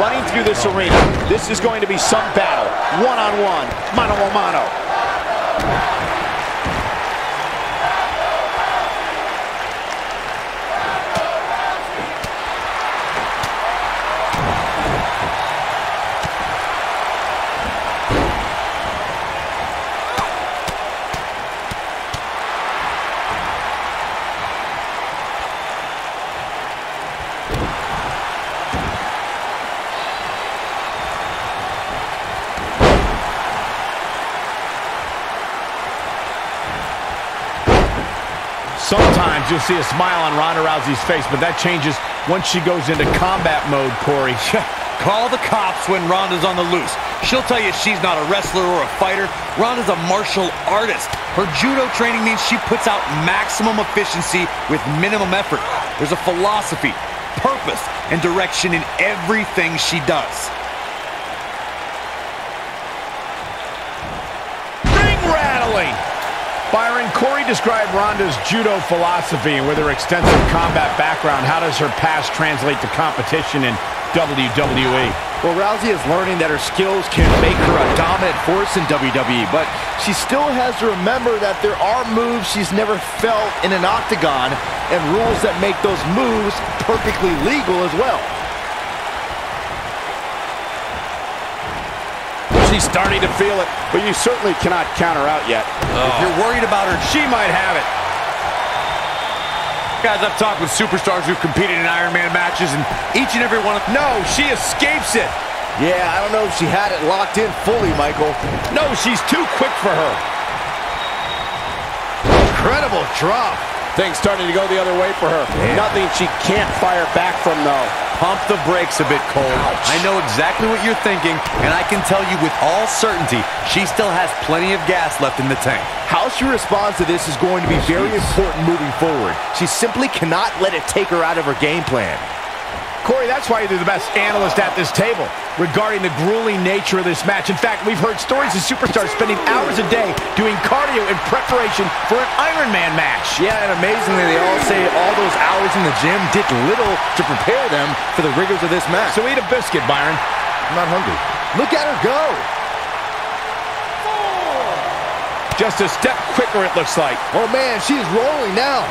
running through this arena. This is going to be some battle. One-on-one, mano-a-mano. Sometimes you'll see a smile on Ronda Rousey's face, but that changes once she goes into combat mode, Corey. Call the cops when Ronda's on the loose. She'll tell you she's not a wrestler or a fighter. Ronda's a martial artist. Her judo training means she puts out maximum efficiency with minimum effort. There's a philosophy, purpose, and direction in everything she does. Byron, Corey described Ronda's judo philosophy, and with her extensive combat background, how does her past translate to competition in WWE? Well, Rousey is learning that her skills can make her a dominant force in WWE, but she still has to remember that there are moves she's never felt in an octagon and rules that make those moves perfectly legal as well. She's starting to feel it, but you certainly cannot count her out yet. If you're worried about her, She might have it. guys, I've talked with superstars who've competed in Iron Man matches, and each and every one of them, No, she escapes it. Yeah, I don't know if she had it locked in fully, Michael. No, she's too quick for her. Incredible drop. Things starting to go the other way for her. Nothing she can't fire back from, though. Pump the brakes a bit, Cole. I know exactly what you're thinking, and I can tell you with all certainty, she still has plenty of gas left in the tank. How she responds to this is going to be very important moving forward. She simply cannot let it take her out of her game plan. Corey, that's why you're the best analyst at this table regarding the grueling nature of this match. In fact, we've heard stories of superstars spending hours a day doing cardio in preparation for an Iron Man match. Yeah, and amazingly, they all say all those hours in the gym did little to prepare them for the rigors of this match. So eat a biscuit, Byron. I'm not hungry. Look at her go. Just a step quicker, it looks like. Oh, man, she's rolling now.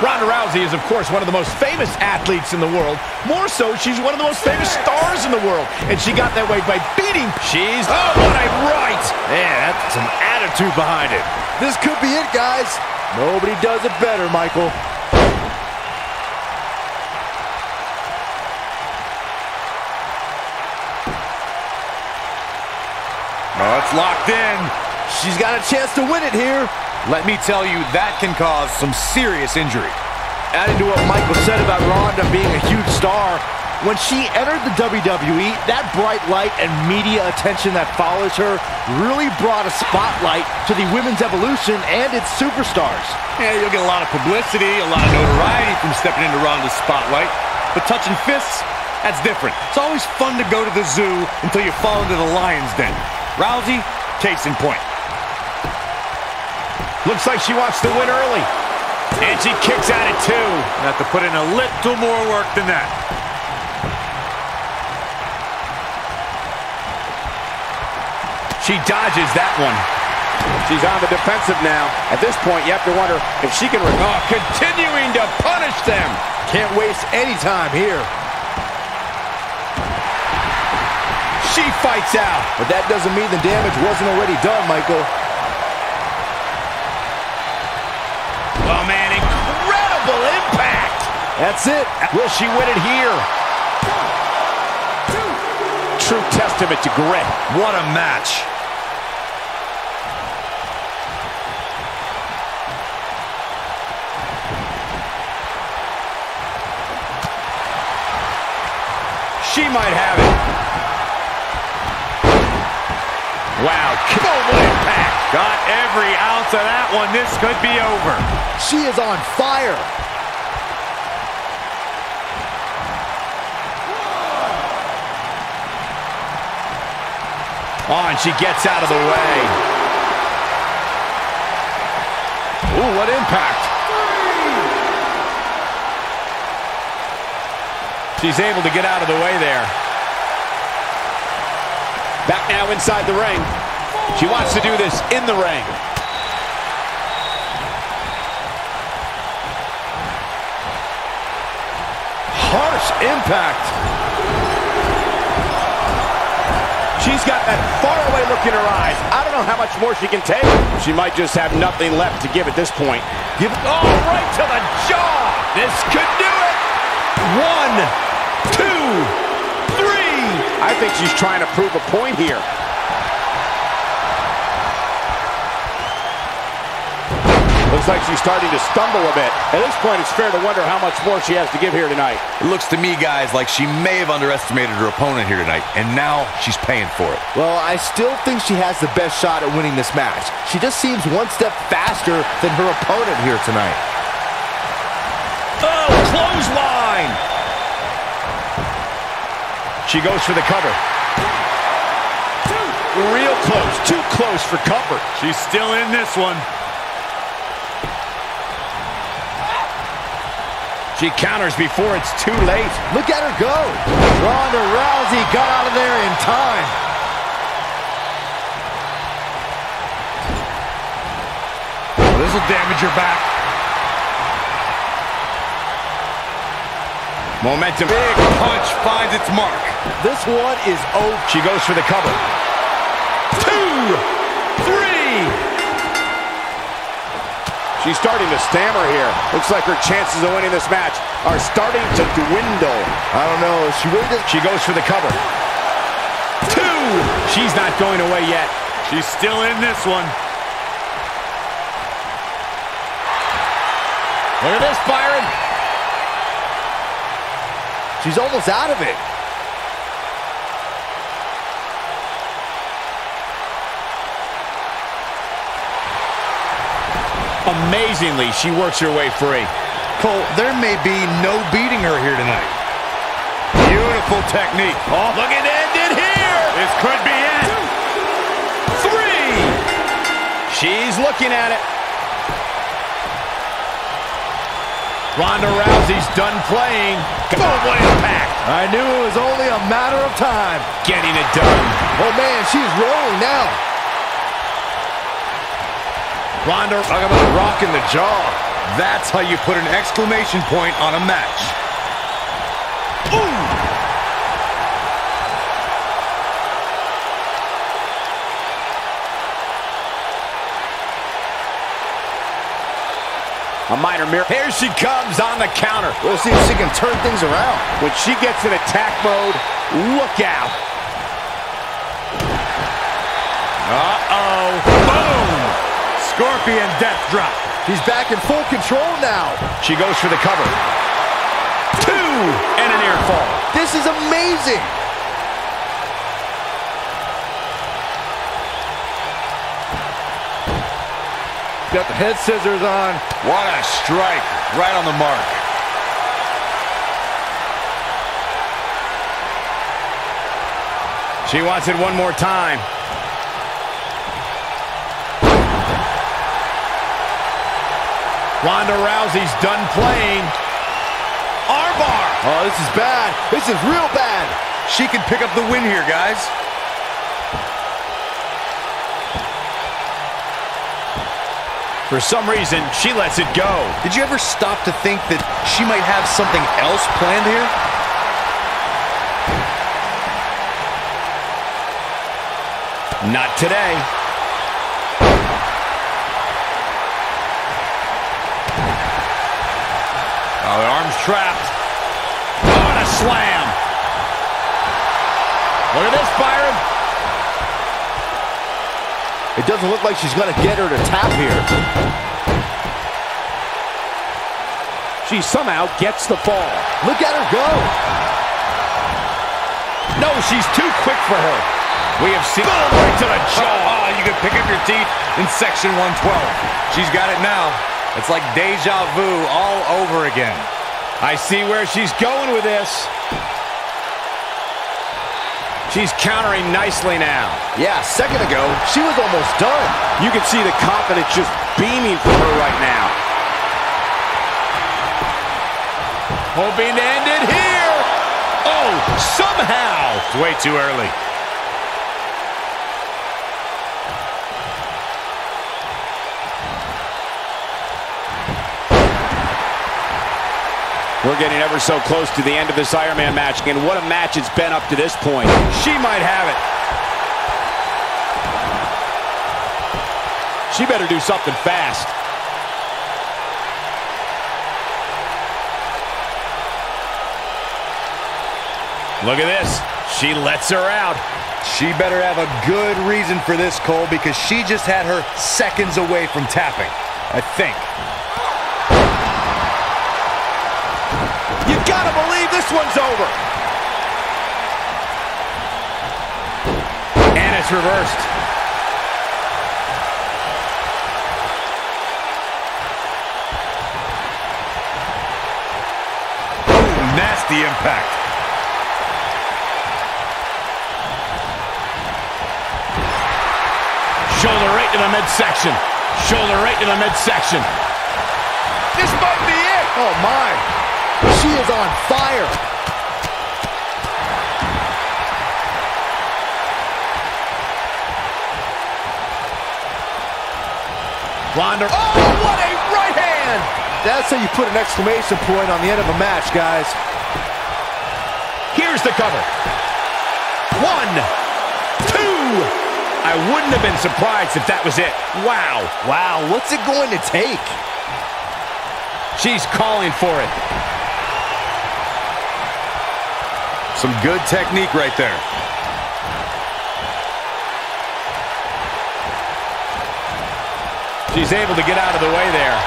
Ronda Rousey is, of course, one of the most famous athletes in the world. More so, she's one of the most famous stars in the world. And she got that way by beating. She's. Oh, what a right! Man, that's some attitude behind it. This could be it, guys. Nobody does it better, Michael. Oh, it's locked in. She's got a chance to win it here. Let me tell you, that can cause some serious injury. Adding to what Michael said about Ronda being a huge star, when she entered the WWE, that bright light and media attention that follows her really brought a spotlight to the women's evolution and its superstars. Yeah, you'll get a lot of publicity, a lot of notoriety from stepping into Ronda's spotlight. But touching fists, that's different. It's always fun to go to the zoo until you fall into the lion's den. Rousey, case in point. Looks like she wants to win early. And she kicks out at two. Have to put in a little more work than that. She dodges that one. She's on the defensive now. At this point, you have to wonder if she can... Oh, continuing to punish them. Can't waste any time here. She fights out. But that doesn't mean the damage wasn't already done, Michael. That's it. Will she win it here? True testament to grit. What a match. She might have it. Wow, what impact. Got every ounce of that one. This could be over. She is on fire. Oh, and she gets out of the way. Ooh, what impact. She's able to get out of the way there. Back now inside the ring. She wants to do this in the ring. Harsh impact. She's got that faraway look in her eyes. I don't know how much more she can take. She might just have nothing left to give at this point. Give oh, right to the jaw. This could do it. One, two, three. I think she's trying to prove a point here. Like she's starting to stumble a bit. At this point, it's fair to wonder how much more she has to give here tonight. It looks to me, guys, like she may have underestimated her opponent here tonight, and now she's paying for it. Well, I still think she has the best shot at winning this match. She just seems one step faster than her opponent here tonight. Oh, clothesline! She goes for the cover. Real close, too close for comfort. She's still in this one. She counters before it's too late. Look at her go. Ronda Rousey got out of there in time. Well, this will damage your back. Momentum. Big punch finds its mark. This one is over. She goes for the cover. Two, She's starting to stammer here. Looks like her chances of winning this match are starting to dwindle. I don't know. She really. She goes for the cover. Two. She's not going away yet. She's still in this one. Look at this, Byron. She's almost out of it. Amazingly, she works her way free. Cole, there may be no beating her here tonight. Beautiful technique. Oh, look at end it here. This could be it. Three. She's looking at it. Ronda Rousey's done playing. Boom, what impact. I knew it was only a matter of time. Getting it done. Oh, man, she's rolling now. Ronda, talk about rocking the jaw. That's how you put an exclamation point on a match. Ooh. A minor miracle. Here she comes on the counter. We'll see if she can turn things around. When she gets in attack mode, look out. Uh-oh. Boom! Scorpion death drop. She's back in full control now. She goes for the cover. Two! And a near fall. This is amazing. Got the head scissors on. What a strike. Right on the mark. She wants it one more time. Ronda Rousey's done playing. Armbar. Oh, this is bad. This is real bad. She can pick up the win here, guys. For some reason, she lets it go. Did you ever stop to think that she might have something else planned here? Not today. Oh, the arm's trapped. Oh, a slam. Look at this, Byron. It doesn't look like she's going to get her to tap here. She somehow gets the fall. Look at her go. No, she's too quick for her. We have seen... Oh, right to the oh, jaw. Oh, you can pick up your teeth in Section 112. She's got it now. It's like deja vu all over again. I see where she's going with this. She's countering nicely now. Yeah, a second ago, she was almost done. You can see the confidence just beaming from her right now. Hoping to end it here. Oh, somehow. It's way too early. We're getting ever so close to the end of this Iron Man match, and what a match it's been up to this point. She might have it. She better do something fast. Look at this. She lets her out. She better have a good reason for this, Cole, because she just had her seconds away from tapping. I think. This one's over. And it's reversed. Nasty impact. Shoulder right to the midsection. Shoulder right to the midsection. This might be it. Oh, my. She is on fire. Ronda. Oh, what a right hand. That's how you put an exclamation point on the end of a match, guys. Here's the cover. One, two. I wouldn't have been surprised if that was it. Wow. Wow, what's it going to take? She's calling for it. Some good technique right there. She's able to get out of the way there.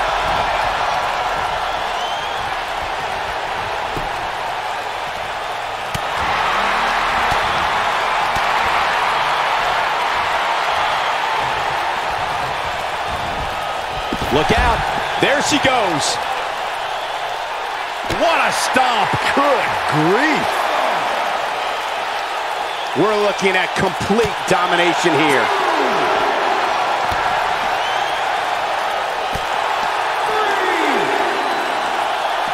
Look out. There she goes. What a stomp. Good grief. We're looking at complete domination here.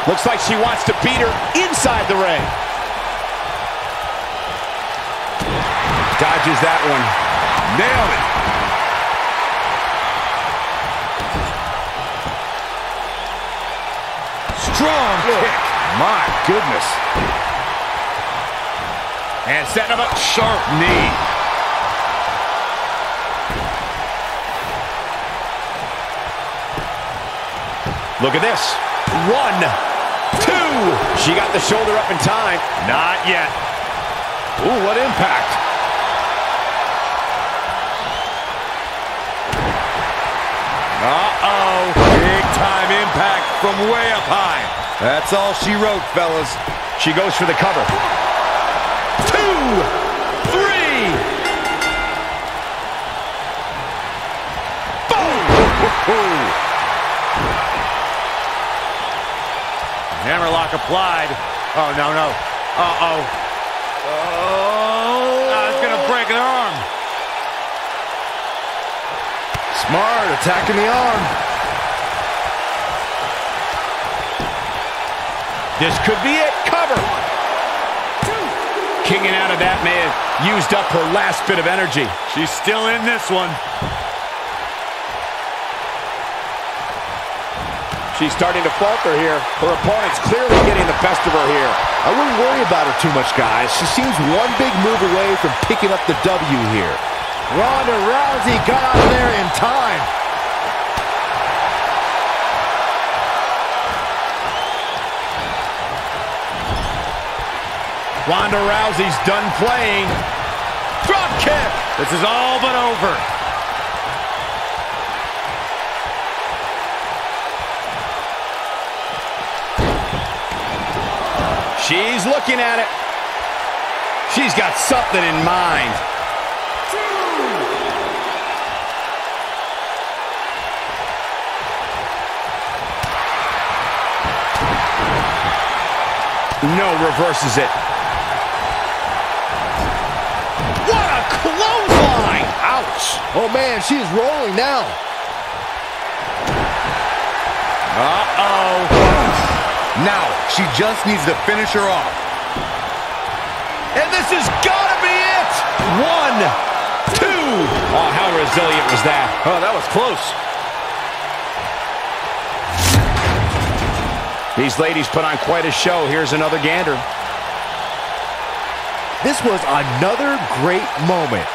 Looks like she wants to beat her inside the ring. Dodges that one. Nailed it. Strong kick. My goodness. And setting up a Sharp knee. Look at this. One, two. She got the shoulder up in time. Not yet. Ooh, what impact. Uh-oh. Big time impact from way up high. That's all she wrote, fellas. She goes for the cover. Two, three. Boom. Hammerlock applied. Oh, no, no. Uh-oh. Oh. Ah, it's going to break an arm. Smart, attacking the arm. This could be it. Cover. Kicking out of that may have used up her last bit of energy. She's still in this one. She's starting to falter here. Her opponent's clearly getting the best of her here. I wouldn't worry about her too much, guys. She seems one big move away from picking up the W here. Ronda Rousey got out of there in time. Ronda Rousey's done playing. Drop kick. This is all but over. She's looking at it. She's got something in mind. No, reverses it. Oh, man, she is rolling now. Uh-oh. Now, she just needs to finish her off. And this has got to be it! One, two. Oh, how resilient was that? Oh, that was close. These ladies put on quite a show. Here's another gander. This was another great moment.